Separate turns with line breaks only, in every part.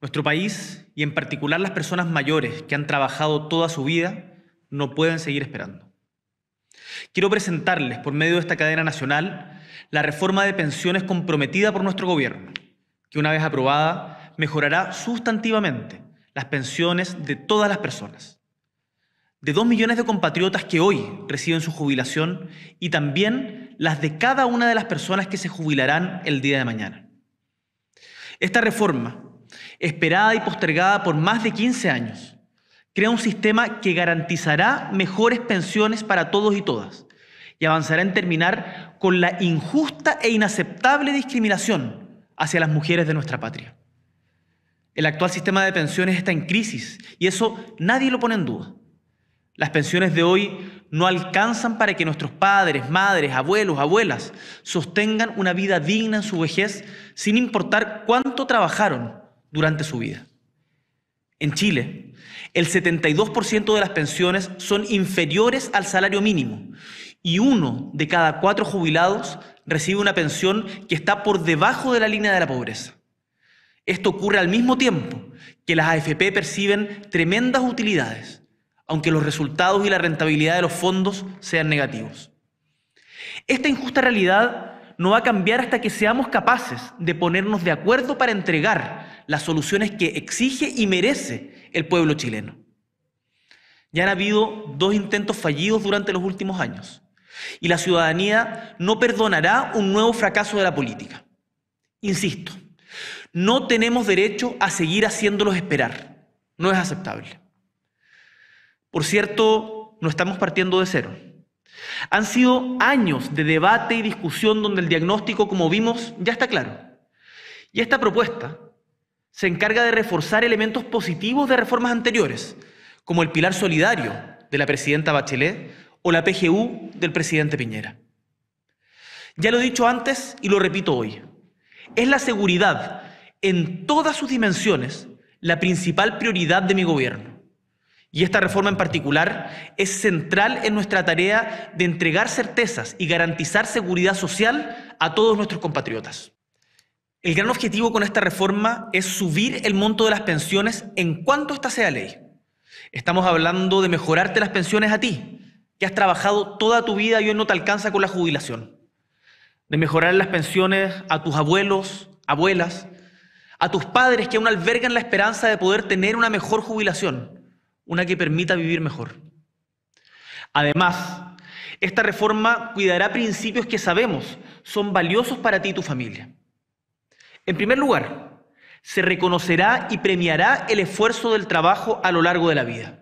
Nuestro país, y en particular las personas mayores que han trabajado toda su vida, no pueden seguir esperando. Quiero presentarles, por medio de esta cadena nacional, la reforma de pensiones comprometida por nuestro gobierno, que una vez aprobada mejorará sustantivamente las pensiones de todas las personas, de dos millones de compatriotas que hoy reciben su jubilación y también las de cada una de las personas que se jubilarán el día de mañana. Esta reforma, esperada y postergada por más de 15 años, crea un sistema que garantizará mejores pensiones para todos y todas y avanzará en terminar con la injusta e inaceptable discriminación hacia las mujeres de nuestra patria. El actual sistema de pensiones está en crisis y eso nadie lo pone en duda. Las pensiones de hoy no alcanzan para que nuestros padres, madres, abuelos, abuelas sostengan una vida digna en su vejez sin importar cuánto trabajaron durante su vida. En Chile, el 72% de las pensiones son inferiores al salario mínimo y uno de cada cuatro jubilados recibe una pensión que está por debajo de la línea de la pobreza. Esto ocurre al mismo tiempo que las AFP perciben tremendas utilidades, aunque los resultados y la rentabilidad de los fondos sean negativos. Esta injusta realidad no va a cambiar hasta que seamos capaces de ponernos de acuerdo para entregar las soluciones que exige y merece el pueblo chileno. Ya han habido dos intentos fallidos durante los últimos años y la ciudadanía no perdonará un nuevo fracaso de la política. Insisto, no tenemos derecho a seguir haciéndolos esperar. No es aceptable. Por cierto, no estamos partiendo de cero. Han sido años de debate y discusión donde el diagnóstico, como vimos, ya está claro. Y esta propuesta se encarga de reforzar elementos positivos de reformas anteriores, como el pilar solidario de la presidenta Bachelet o la PGU del presidente Piñera. Ya lo he dicho antes y lo repito hoy. Es la seguridad en todas sus dimensiones la principal prioridad de mi gobierno. Y esta reforma en particular es central en nuestra tarea de entregar certezas y garantizar seguridad social a todos nuestros compatriotas. El gran objetivo con esta reforma es subir el monto de las pensiones en cuanto esta sea ley. Estamos hablando de mejorarte las pensiones a ti, que has trabajado toda tu vida y hoy no te alcanza con la jubilación. De mejorar las pensiones a tus abuelos, abuelas, a tus padres que aún albergan la esperanza de poder tener una mejor jubilación una que permita vivir mejor. Además, esta reforma cuidará principios que sabemos son valiosos para ti y tu familia. En primer lugar, se reconocerá y premiará el esfuerzo del trabajo a lo largo de la vida.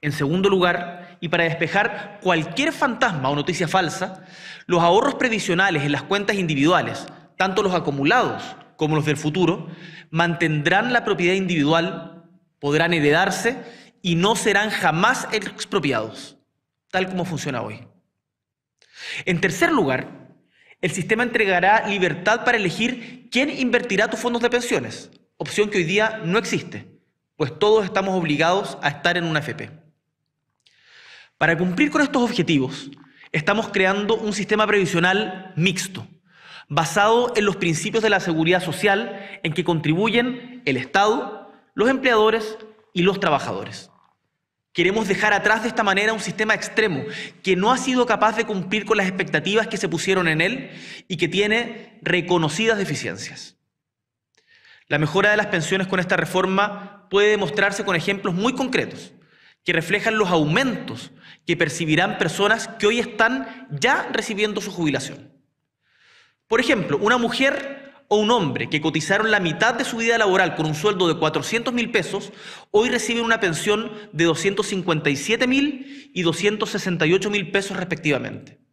En segundo lugar, y para despejar cualquier fantasma o noticia falsa, los ahorros previsionales en las cuentas individuales, tanto los acumulados como los del futuro, mantendrán la propiedad individual podrán heredarse y no serán jamás expropiados, tal como funciona hoy. En tercer lugar, el sistema entregará libertad para elegir quién invertirá tus fondos de pensiones, opción que hoy día no existe, pues todos estamos obligados a estar en una FP. Para cumplir con estos objetivos, estamos creando un sistema previsional mixto, basado en los principios de la seguridad social en que contribuyen el Estado, los empleadores y los trabajadores. Queremos dejar atrás de esta manera un sistema extremo que no ha sido capaz de cumplir con las expectativas que se pusieron en él y que tiene reconocidas deficiencias. La mejora de las pensiones con esta reforma puede demostrarse con ejemplos muy concretos que reflejan los aumentos que percibirán personas que hoy están ya recibiendo su jubilación. Por ejemplo, una mujer o un hombre que cotizaron la mitad de su vida laboral con un sueldo de 400 mil pesos, hoy reciben una pensión de 257 mil y 268 mil pesos respectivamente.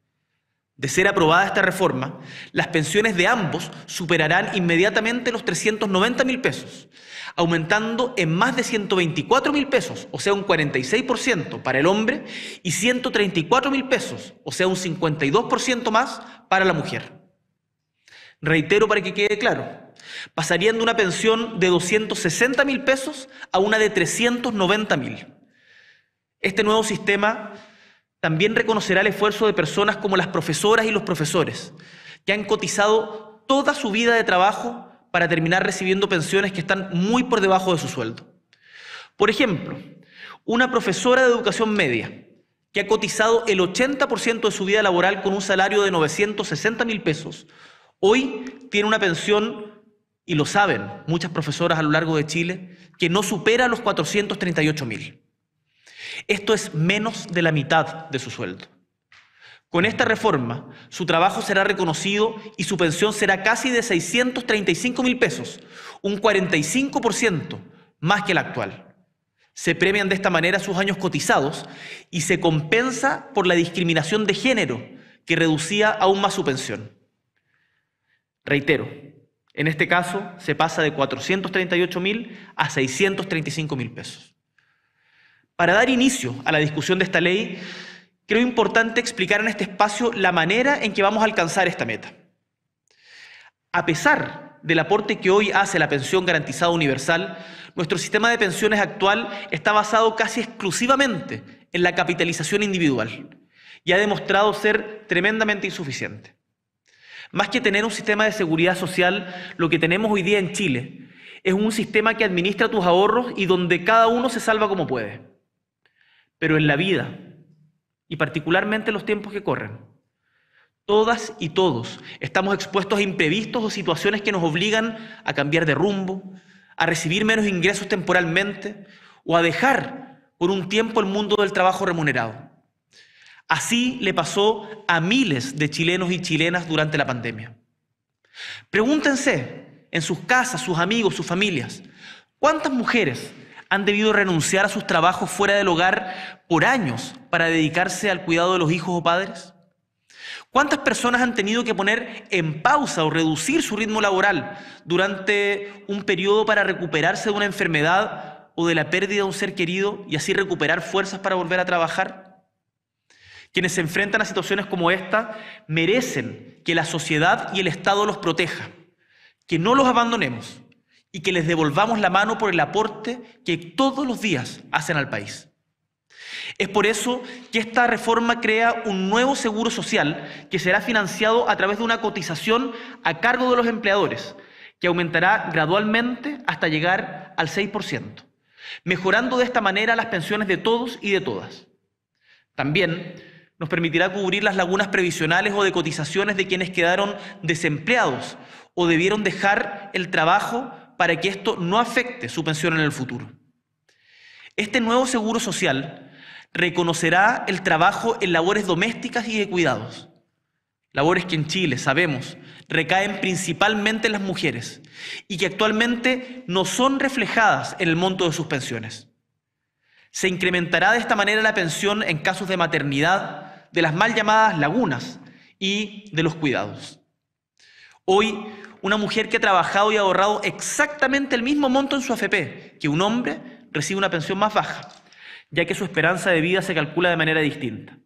De ser aprobada esta reforma, las pensiones de ambos superarán inmediatamente los 390 mil pesos, aumentando en más de 124 mil pesos, o sea, un 46% para el hombre, y 134 mil pesos, o sea, un 52% más para la mujer. Reitero para que quede claro, pasarían de una pensión de 260 mil pesos a una de 390 mil. Este nuevo sistema también reconocerá el esfuerzo de personas como las profesoras y los profesores, que han cotizado toda su vida de trabajo para terminar recibiendo pensiones que están muy por debajo de su sueldo. Por ejemplo, una profesora de educación media que ha cotizado el 80% de su vida laboral con un salario de 960 mil pesos, hoy tiene una pensión, y lo saben muchas profesoras a lo largo de Chile, que no supera los 438 mil. Esto es menos de la mitad de su sueldo. Con esta reforma, su trabajo será reconocido y su pensión será casi de 635 mil pesos, un 45% más que la actual. Se premian de esta manera sus años cotizados y se compensa por la discriminación de género que reducía aún más su pensión. Reitero, en este caso se pasa de 438 mil a 635 mil pesos. Para dar inicio a la discusión de esta ley, creo importante explicar en este espacio la manera en que vamos a alcanzar esta meta. A pesar del aporte que hoy hace la pensión garantizada universal, nuestro sistema de pensiones actual está basado casi exclusivamente en la capitalización individual y ha demostrado ser tremendamente insuficiente. Más que tener un sistema de seguridad social, lo que tenemos hoy día en Chile es un sistema que administra tus ahorros y donde cada uno se salva como puede. Pero en la vida, y particularmente en los tiempos que corren, todas y todos estamos expuestos a imprevistos o situaciones que nos obligan a cambiar de rumbo, a recibir menos ingresos temporalmente o a dejar por un tiempo el mundo del trabajo remunerado. Así le pasó a miles de chilenos y chilenas durante la pandemia. Pregúntense en sus casas, sus amigos, sus familias, ¿cuántas mujeres han debido renunciar a sus trabajos fuera del hogar por años para dedicarse al cuidado de los hijos o padres? ¿Cuántas personas han tenido que poner en pausa o reducir su ritmo laboral durante un periodo para recuperarse de una enfermedad o de la pérdida de un ser querido y así recuperar fuerzas para volver a trabajar? Quienes se enfrentan a situaciones como esta merecen que la sociedad y el Estado los proteja, que no los abandonemos y que les devolvamos la mano por el aporte que todos los días hacen al país. Es por eso que esta reforma crea un nuevo seguro social que será financiado a través de una cotización a cargo de los empleadores, que aumentará gradualmente hasta llegar al 6%, mejorando de esta manera las pensiones de todos y de todas. También nos permitirá cubrir las lagunas previsionales o de cotizaciones de quienes quedaron desempleados o debieron dejar el trabajo para que esto no afecte su pensión en el futuro. Este nuevo seguro social reconocerá el trabajo en labores domésticas y de cuidados. Labores que en Chile, sabemos, recaen principalmente en las mujeres y que actualmente no son reflejadas en el monto de sus pensiones. Se incrementará de esta manera la pensión en casos de maternidad, de las mal llamadas lagunas y de los cuidados. Hoy, una mujer que ha trabajado y ahorrado exactamente el mismo monto en su AFP que un hombre recibe una pensión más baja ya que su esperanza de vida se calcula de manera distinta.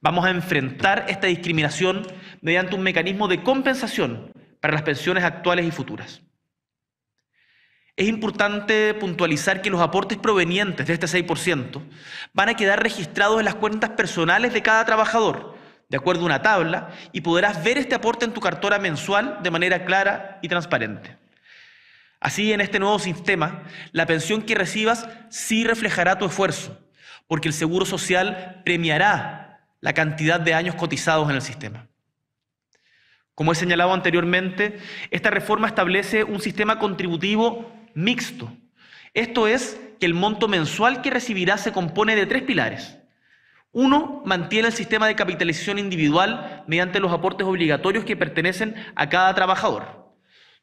Vamos a enfrentar esta discriminación mediante un mecanismo de compensación para las pensiones actuales y futuras. Es importante puntualizar que los aportes provenientes de este 6% van a quedar registrados en las cuentas personales de cada trabajador, de acuerdo a una tabla, y podrás ver este aporte en tu cartera mensual de manera clara y transparente. Así, en este nuevo sistema, la pensión que recibas sí reflejará tu esfuerzo, porque el Seguro Social premiará la cantidad de años cotizados en el sistema. Como he señalado anteriormente, esta reforma establece un sistema contributivo mixto. Esto es que el monto mensual que recibirá se compone de tres pilares. Uno, mantiene el sistema de capitalización individual mediante los aportes obligatorios que pertenecen a cada trabajador.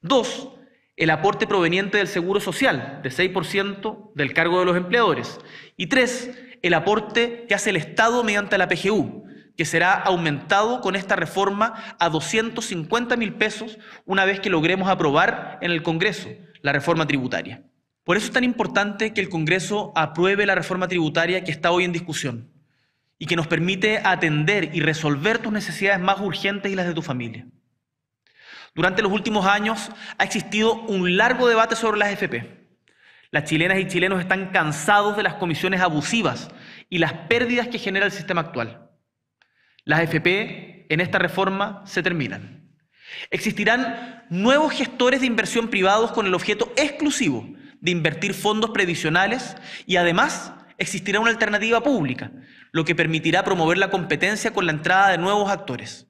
Dos, el aporte proveniente del Seguro Social, de 6% del cargo de los empleadores. Y tres, el aporte que hace el Estado mediante la PGU, que será aumentado con esta reforma a 250 mil pesos una vez que logremos aprobar en el Congreso la reforma tributaria. Por eso es tan importante que el Congreso apruebe la reforma tributaria que está hoy en discusión y que nos permite atender y resolver tus necesidades más urgentes y las de tu familia. Durante los últimos años ha existido un largo debate sobre las FP. Las chilenas y chilenos están cansados de las comisiones abusivas y las pérdidas que genera el sistema actual. Las FP en esta reforma se terminan. Existirán nuevos gestores de inversión privados con el objeto exclusivo de invertir fondos previsionales y además existirá una alternativa pública, lo que permitirá promover la competencia con la entrada de nuevos actores.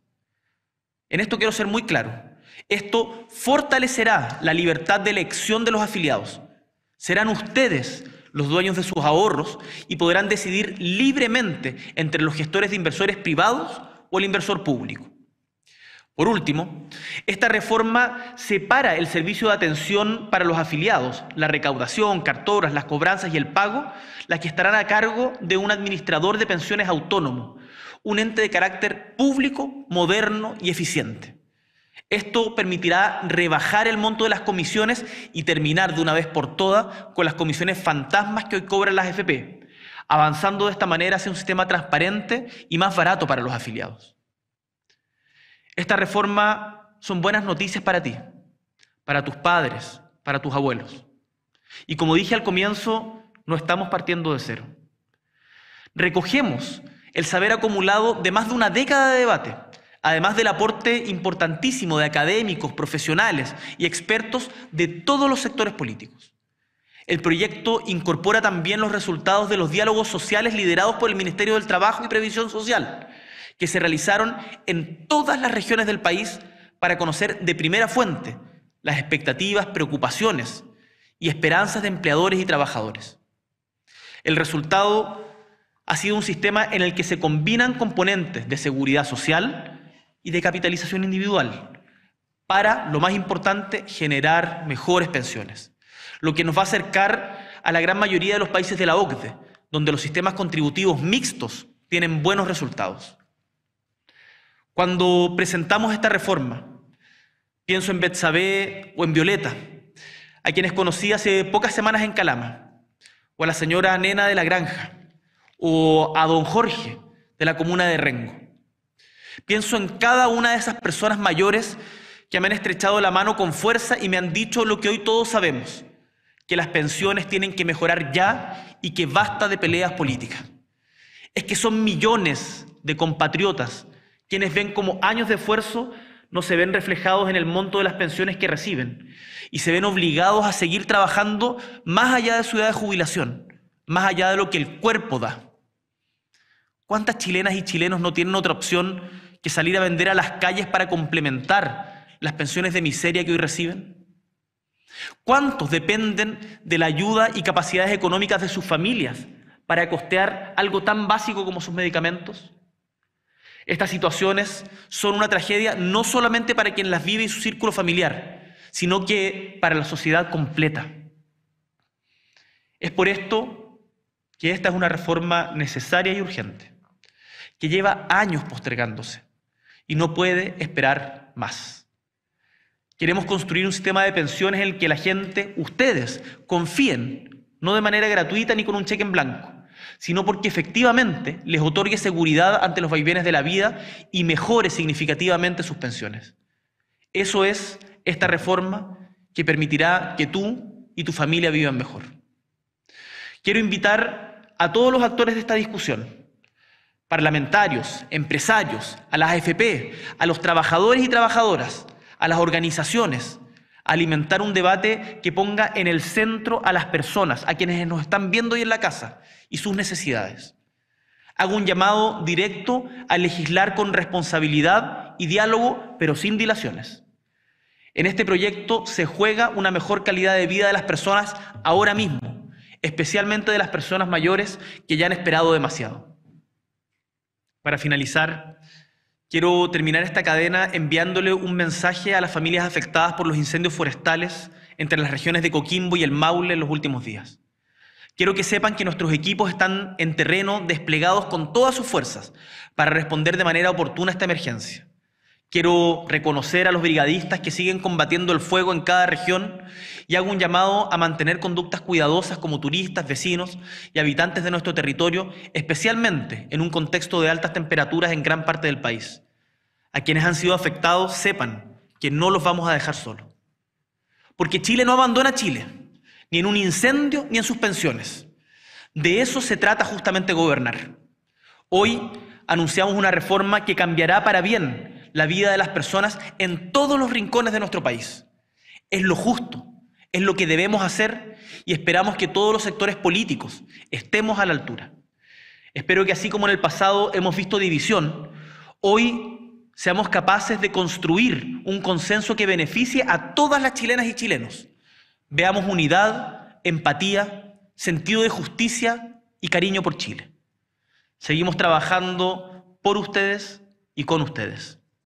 En esto quiero ser muy claro. Esto fortalecerá la libertad de elección de los afiliados. Serán ustedes los dueños de sus ahorros y podrán decidir libremente entre los gestores de inversores privados o el inversor público. Por último, esta reforma separa el servicio de atención para los afiliados, la recaudación, cartoras, las cobranzas y el pago, las que estarán a cargo de un administrador de pensiones autónomo, un ente de carácter público, moderno y eficiente. Esto permitirá rebajar el monto de las comisiones y terminar de una vez por todas con las comisiones fantasmas que hoy cobran las FP, avanzando de esta manera hacia un sistema transparente y más barato para los afiliados. Esta reforma son buenas noticias para ti, para tus padres, para tus abuelos. Y como dije al comienzo, no estamos partiendo de cero. Recogemos el saber acumulado de más de una década de debate, además del aporte importantísimo de académicos, profesionales y expertos de todos los sectores políticos. El proyecto incorpora también los resultados de los diálogos sociales liderados por el Ministerio del Trabajo y Previsión Social, que se realizaron en todas las regiones del país para conocer de primera fuente las expectativas, preocupaciones y esperanzas de empleadores y trabajadores. El resultado ha sido un sistema en el que se combinan componentes de seguridad social y de capitalización individual para, lo más importante, generar mejores pensiones, lo que nos va a acercar a la gran mayoría de los países de la OCDE, donde los sistemas contributivos mixtos tienen buenos resultados. Cuando presentamos esta reforma, pienso en Betsabé o en Violeta, a quienes conocí hace pocas semanas en Calama, o a la señora Nena de la Granja, o a don Jorge de la comuna de Rengo. Pienso en cada una de esas personas mayores que me han estrechado la mano con fuerza y me han dicho lo que hoy todos sabemos, que las pensiones tienen que mejorar ya y que basta de peleas políticas. Es que son millones de compatriotas quienes ven como años de esfuerzo no se ven reflejados en el monto de las pensiones que reciben y se ven obligados a seguir trabajando más allá de su edad de jubilación, más allá de lo que el cuerpo da. ¿Cuántas chilenas y chilenos no tienen otra opción que salir a vender a las calles para complementar las pensiones de miseria que hoy reciben? ¿Cuántos dependen de la ayuda y capacidades económicas de sus familias para costear algo tan básico como sus medicamentos? Estas situaciones son una tragedia no solamente para quien las vive y su círculo familiar, sino que para la sociedad completa. Es por esto que esta es una reforma necesaria y urgente, que lleva años postergándose y no puede esperar más. Queremos construir un sistema de pensiones en el que la gente, ustedes, confíen, no de manera gratuita ni con un cheque en blanco, sino porque efectivamente les otorgue seguridad ante los vaivenes de la vida y mejore significativamente sus pensiones. Eso es esta reforma que permitirá que tú y tu familia vivan mejor. Quiero invitar a todos los actores de esta discusión, parlamentarios, empresarios, a las AFP, a los trabajadores y trabajadoras, a las organizaciones, alimentar un debate que ponga en el centro a las personas, a quienes nos están viendo hoy en la casa y sus necesidades. Hago un llamado directo a legislar con responsabilidad y diálogo, pero sin dilaciones. En este proyecto se juega una mejor calidad de vida de las personas ahora mismo, especialmente de las personas mayores que ya han esperado demasiado. Para finalizar, quiero terminar esta cadena enviándole un mensaje a las familias afectadas por los incendios forestales entre las regiones de Coquimbo y el Maule en los últimos días. Quiero que sepan que nuestros equipos están en terreno desplegados con todas sus fuerzas para responder de manera oportuna a esta emergencia. Quiero reconocer a los brigadistas que siguen combatiendo el fuego en cada región y hago un llamado a mantener conductas cuidadosas como turistas, vecinos y habitantes de nuestro territorio, especialmente en un contexto de altas temperaturas en gran parte del país. A quienes han sido afectados sepan que no los vamos a dejar solos. Porque Chile no abandona a Chile ni en un incendio, ni en sus pensiones. De eso se trata justamente gobernar. Hoy anunciamos una reforma que cambiará para bien la vida de las personas en todos los rincones de nuestro país. Es lo justo, es lo que debemos hacer y esperamos que todos los sectores políticos estemos a la altura. Espero que así como en el pasado hemos visto división, hoy seamos capaces de construir un consenso que beneficie a todas las chilenas y chilenos. Veamos unidad, empatía, sentido de justicia y cariño por Chile. Seguimos trabajando por ustedes y con ustedes.